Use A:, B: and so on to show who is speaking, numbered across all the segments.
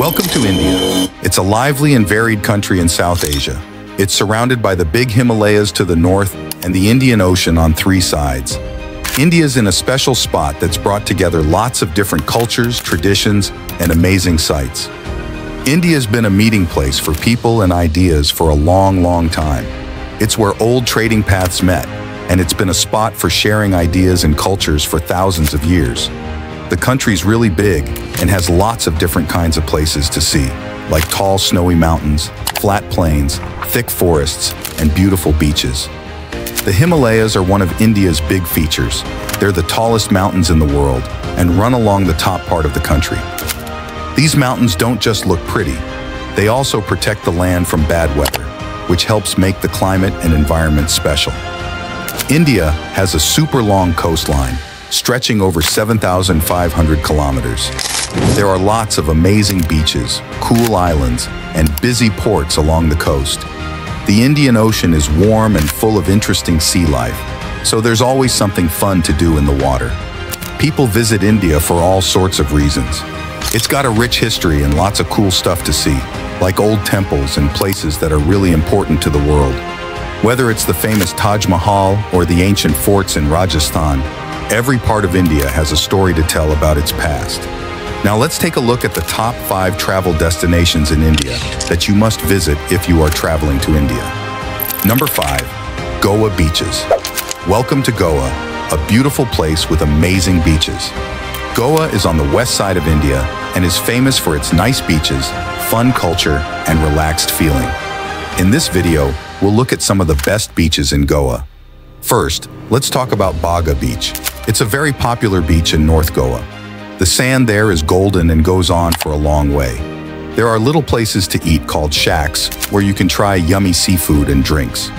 A: Welcome to India. It's a lively and varied country in South Asia. It's surrounded by the big Himalayas to the north and the Indian Ocean on three sides. India's in a special spot that's brought together lots of different cultures, traditions, and amazing sights. India's been a meeting place for people and ideas for a long, long time. It's where old trading paths met, and it's been a spot for sharing ideas and cultures for thousands of years. The country's really big and has lots of different kinds of places to see, like tall snowy mountains, flat plains, thick forests, and beautiful beaches. The Himalayas are one of India's big features. They're the tallest mountains in the world and run along the top part of the country. These mountains don't just look pretty, they also protect the land from bad weather, which helps make the climate and environment special. India has a super long coastline stretching over 7,500 kilometers. There are lots of amazing beaches, cool islands, and busy ports along the coast. The Indian Ocean is warm and full of interesting sea life, so there's always something fun to do in the water. People visit India for all sorts of reasons. It's got a rich history and lots of cool stuff to see, like old temples and places that are really important to the world. Whether it's the famous Taj Mahal or the ancient forts in Rajasthan, Every part of India has a story to tell about its past. Now let's take a look at the top five travel destinations in India that you must visit if you are traveling to India. Number five, Goa beaches. Welcome to Goa, a beautiful place with amazing beaches. Goa is on the west side of India and is famous for its nice beaches, fun culture, and relaxed feeling. In this video, we'll look at some of the best beaches in Goa. First, let's talk about Baga Beach, it's a very popular beach in North Goa. The sand there is golden and goes on for a long way. There are little places to eat called shacks where you can try yummy seafood and drinks.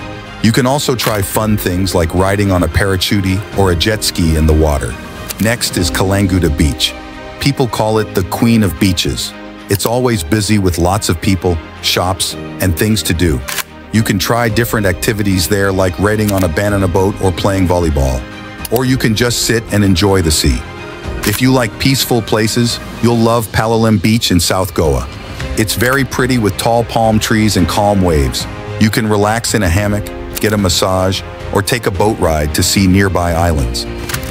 A: You can also try fun things like riding on a parachute or a jet ski in the water. Next is Calangute Beach. People call it the Queen of Beaches. It's always busy with lots of people, shops, and things to do. You can try different activities there like riding on a banana boat or playing volleyball or you can just sit and enjoy the sea. If you like peaceful places, you'll love Palolem Beach in South Goa. It's very pretty with tall palm trees and calm waves. You can relax in a hammock, get a massage, or take a boat ride to see nearby islands.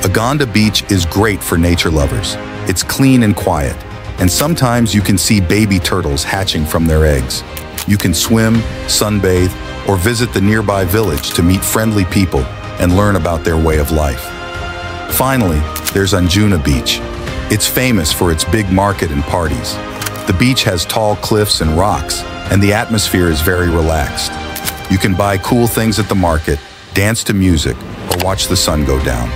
A: Agonda Beach is great for nature lovers. It's clean and quiet, and sometimes you can see baby turtles hatching from their eggs. You can swim, sunbathe, or visit the nearby village to meet friendly people and learn about their way of life. Finally, there's Anjuna Beach. It's famous for its big market and parties. The beach has tall cliffs and rocks, and the atmosphere is very relaxed. You can buy cool things at the market, dance to music, or watch the sun go down.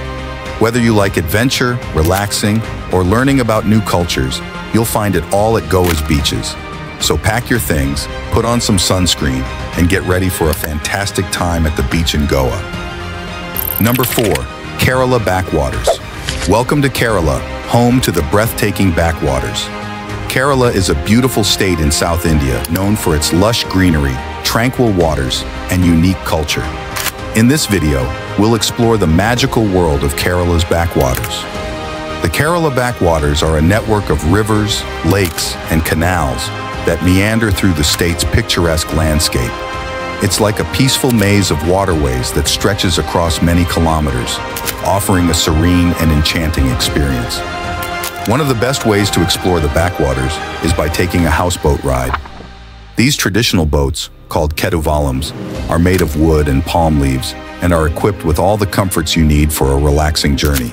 A: Whether you like adventure, relaxing, or learning about new cultures, you'll find it all at Goa's beaches. So pack your things, put on some sunscreen, and get ready for a fantastic time at the beach in Goa. Number 4. Kerala Backwaters. Welcome to Kerala, home to the breathtaking backwaters. Kerala is a beautiful state in South India known for its lush greenery, tranquil waters, and unique culture. In this video, we'll explore the magical world of Kerala's backwaters. The Kerala backwaters are a network of rivers, lakes, and canals that meander through the state's picturesque landscape. It's like a peaceful maze of waterways that stretches across many kilometers, offering a serene and enchanting experience. One of the best ways to explore the backwaters is by taking a houseboat ride. These traditional boats, called kettuvallams, are made of wood and palm leaves and are equipped with all the comforts you need for a relaxing journey.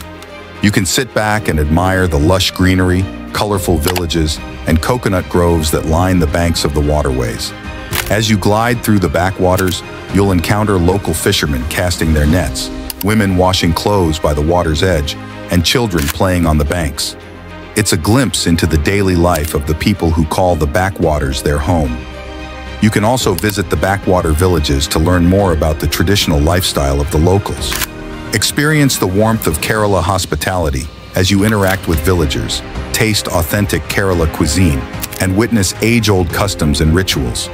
A: You can sit back and admire the lush greenery, colorful villages, and coconut groves that line the banks of the waterways. As you glide through the backwaters, you'll encounter local fishermen casting their nets, women washing clothes by the water's edge, and children playing on the banks. It's a glimpse into the daily life of the people who call the backwaters their home. You can also visit the backwater villages to learn more about the traditional lifestyle of the locals. Experience the warmth of Kerala hospitality as you interact with villagers, taste authentic Kerala cuisine, and witness age-old customs and rituals.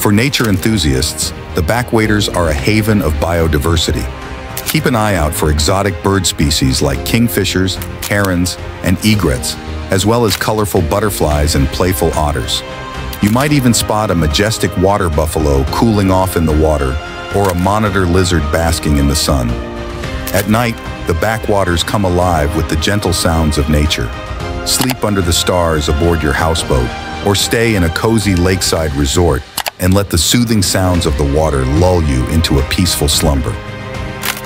A: For nature enthusiasts, the backwaters are a haven of biodiversity. Keep an eye out for exotic bird species like kingfishers, herons, and egrets as well as colorful butterflies and playful otters. You might even spot a majestic water buffalo cooling off in the water or a monitor lizard basking in the sun. At night, the backwaters come alive with the gentle sounds of nature. Sleep under the stars aboard your houseboat or stay in a cozy lakeside resort and let the soothing sounds of the water lull you into a peaceful slumber.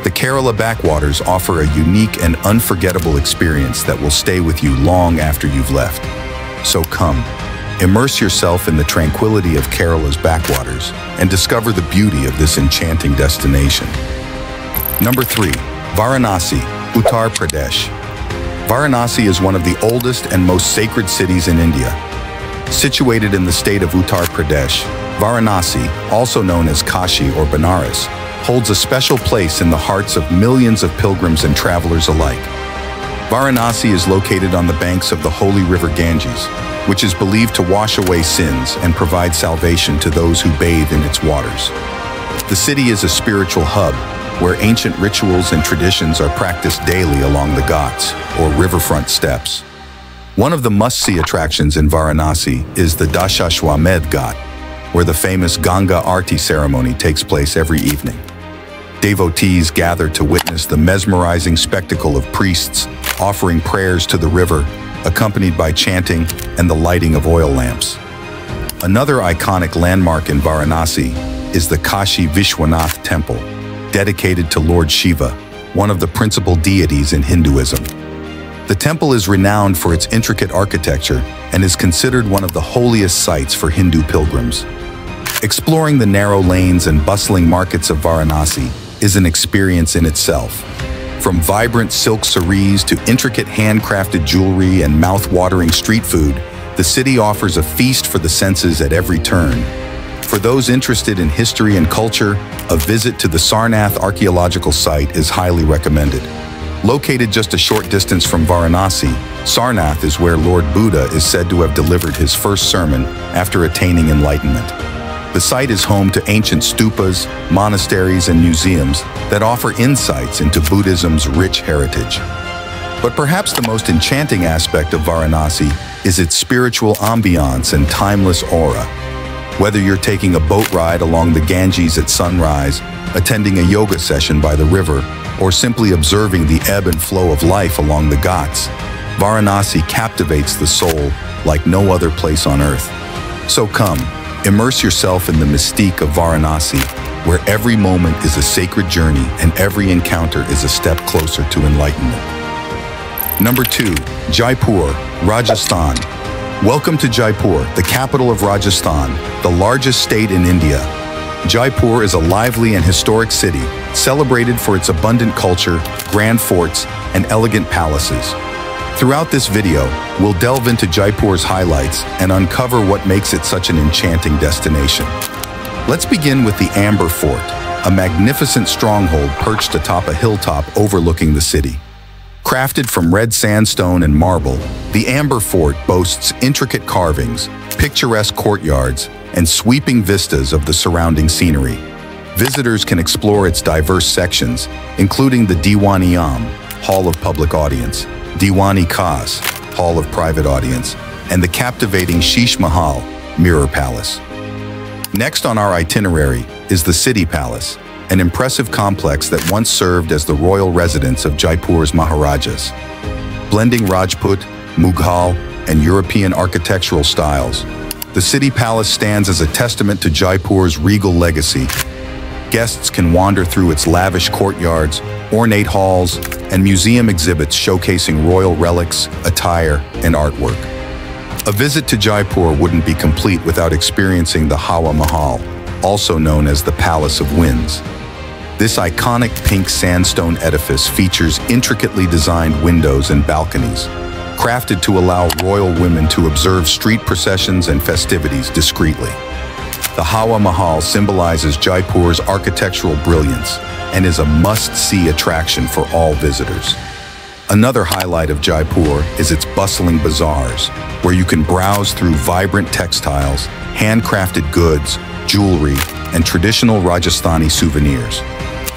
A: The Kerala backwaters offer a unique and unforgettable experience that will stay with you long after you've left. So come, Immerse yourself in the tranquility of Kerala's backwaters and discover the beauty of this enchanting destination. Number 3. Varanasi, Uttar Pradesh. Varanasi is one of the oldest and most sacred cities in India. Situated in the state of Uttar Pradesh, Varanasi, also known as Kashi or Benares, holds a special place in the hearts of millions of pilgrims and travelers alike. Varanasi is located on the banks of the holy river Ganges, which is believed to wash away sins and provide salvation to those who bathe in its waters. The city is a spiritual hub where ancient rituals and traditions are practiced daily along the Ghats, or riverfront steps. One of the must-see attractions in Varanasi is the Dashashwamedh Ghat, where the famous Ganga Aarti ceremony takes place every evening. Devotees gather to witness the mesmerizing spectacle of priests offering prayers to the river accompanied by chanting and the lighting of oil lamps. Another iconic landmark in Varanasi is the Kashi Vishwanath Temple, dedicated to Lord Shiva, one of the principal deities in Hinduism. The temple is renowned for its intricate architecture and is considered one of the holiest sites for Hindu pilgrims. Exploring the narrow lanes and bustling markets of Varanasi is an experience in itself, from vibrant silk saris to intricate handcrafted jewelry and mouth-watering street food, the city offers a feast for the senses at every turn. For those interested in history and culture, a visit to the Sarnath archaeological site is highly recommended. Located just a short distance from Varanasi, Sarnath is where Lord Buddha is said to have delivered his first sermon after attaining enlightenment. The site is home to ancient stupas, monasteries, and museums that offer insights into Buddhism's rich heritage. But perhaps the most enchanting aspect of Varanasi is its spiritual ambiance and timeless aura. Whether you're taking a boat ride along the Ganges at sunrise, attending a yoga session by the river, or simply observing the ebb and flow of life along the Ghats, Varanasi captivates the soul like no other place on earth. So come, Immerse yourself in the mystique of Varanasi, where every moment is a sacred journey and every encounter is a step closer to enlightenment. Number 2. Jaipur, Rajasthan. Welcome to Jaipur, the capital of Rajasthan, the largest state in India. Jaipur is a lively and historic city, celebrated for its abundant culture, grand forts, and elegant palaces. Throughout this video, we'll delve into Jaipur's highlights and uncover what makes it such an enchanting destination. Let's begin with the Amber Fort, a magnificent stronghold perched atop a hilltop overlooking the city. Crafted from red sandstone and marble, the Amber Fort boasts intricate carvings, picturesque courtyards, and sweeping vistas of the surrounding scenery. Visitors can explore its diverse sections, including the Diwan-i-Am, Hall of Public Audience, Diwan-i Khas, Hall of Private Audience, and the captivating Sheesh Mahal, Mirror Palace. Next on our itinerary is the City Palace, an impressive complex that once served as the royal residence of Jaipur's Maharajas. Blending Rajput, Mughal, and European architectural styles, the City Palace stands as a testament to Jaipur's regal legacy. Guests can wander through its lavish courtyards, ornate halls, and museum exhibits showcasing royal relics, attire, and artwork. A visit to Jaipur wouldn't be complete without experiencing the Hawa Mahal, also known as the Palace of Winds. This iconic pink sandstone edifice features intricately designed windows and balconies, crafted to allow royal women to observe street processions and festivities discreetly. The Hawa Mahal symbolizes Jaipur's architectural brilliance and is a must-see attraction for all visitors. Another highlight of Jaipur is its bustling bazaars, where you can browse through vibrant textiles, handcrafted goods, jewelry, and traditional Rajasthani souvenirs.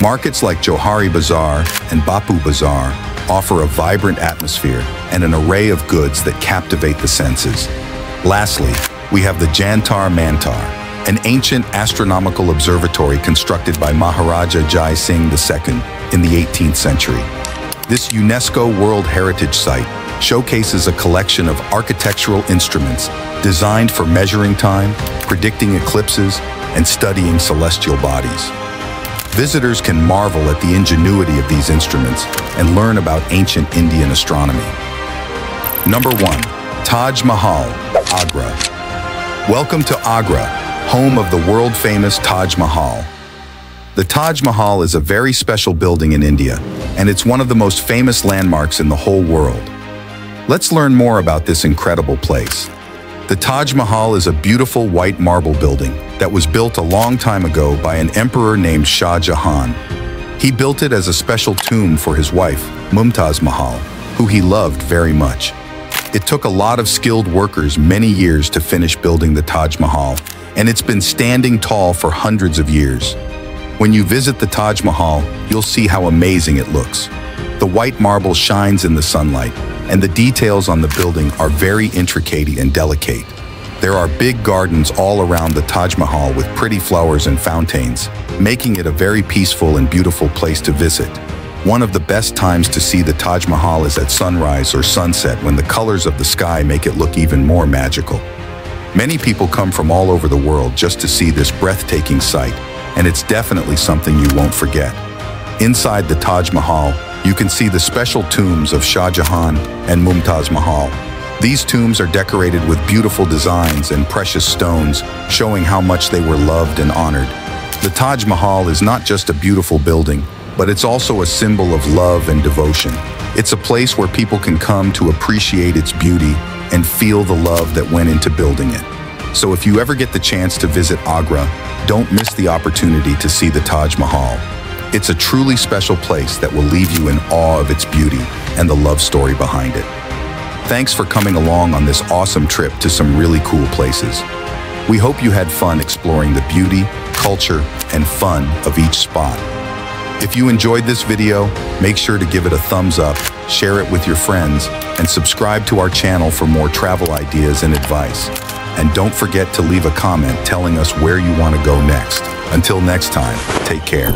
A: Markets like Johari Bazaar and Bapu Bazaar offer a vibrant atmosphere and an array of goods that captivate the senses. Lastly, we have the Jantar Mantar, an ancient astronomical observatory constructed by Maharaja Jai Singh II in the 18th century. This UNESCO World Heritage Site showcases a collection of architectural instruments designed for measuring time, predicting eclipses, and studying celestial bodies. Visitors can marvel at the ingenuity of these instruments and learn about ancient Indian astronomy. Number 1. Taj Mahal, Agra. Welcome to Agra, home of the world-famous Taj Mahal. The Taj Mahal is a very special building in India, and it's one of the most famous landmarks in the whole world. Let's learn more about this incredible place. The Taj Mahal is a beautiful white marble building that was built a long time ago by an emperor named Shah Jahan. He built it as a special tomb for his wife, Mumtaz Mahal, who he loved very much. It took a lot of skilled workers many years to finish building the Taj Mahal, and it's been standing tall for hundreds of years. When you visit the Taj Mahal, you'll see how amazing it looks. The white marble shines in the sunlight, and the details on the building are very intricate and delicate. There are big gardens all around the Taj Mahal with pretty flowers and fountains, making it a very peaceful and beautiful place to visit. One of the best times to see the Taj Mahal is at sunrise or sunset when the colors of the sky make it look even more magical. Many people come from all over the world just to see this breathtaking sight, and it's definitely something you won't forget. Inside the Taj Mahal, you can see the special tombs of Shah Jahan and Mumtaz Mahal. These tombs are decorated with beautiful designs and precious stones, showing how much they were loved and honored. The Taj Mahal is not just a beautiful building, but it's also a symbol of love and devotion. It's a place where people can come to appreciate its beauty and feel the love that went into building it. So if you ever get the chance to visit Agra, don't miss the opportunity to see the Taj Mahal. It's a truly special place that will leave you in awe of its beauty and the love story behind it. Thanks for coming along on this awesome trip to some really cool places. We hope you had fun exploring the beauty, culture, and fun of each spot. If you enjoyed this video, make sure to give it a thumbs up, share it with your friends, and subscribe to our channel for more travel ideas and advice. And don't forget to leave a comment telling us where you want to go next. Until next time, take care.